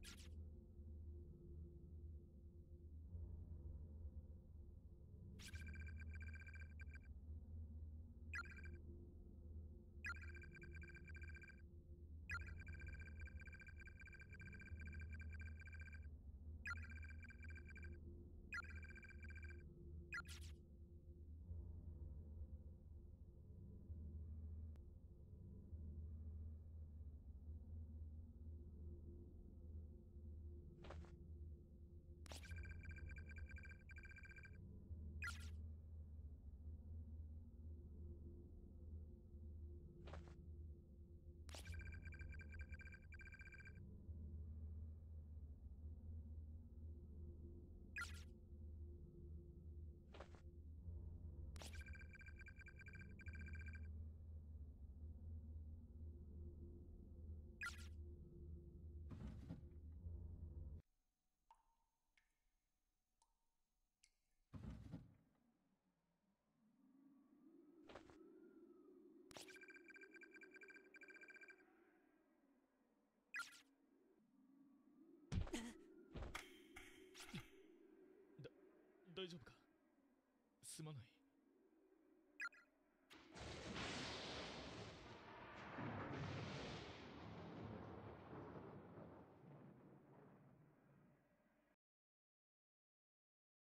you 大丈夫か？すまない。